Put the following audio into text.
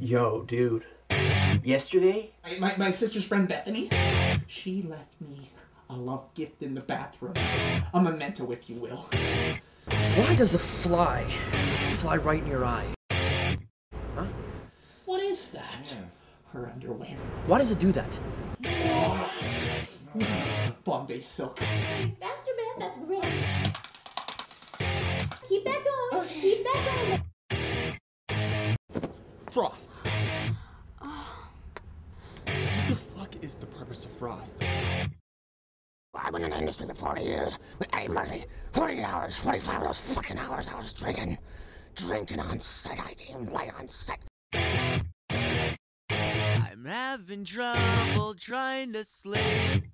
Yo, dude. Yesterday? I- My, my sister's friend Bethany, she left me a love gift in the bathroom. A memento, if you will. Why does a fly fly right in your eye? Huh? What is that? Her underwear. Why does it do that? Bombay silk. Faster, man. That's great. Keep that going. Keep that going. Frost. What the fuck is the purpose of Frost? I've been in the industry for 40 years with Eddie Murphy. 40 hours, 45 of those fucking hours I was drinking. Drinking on set. I came late on set. I'm having trouble trying to sleep.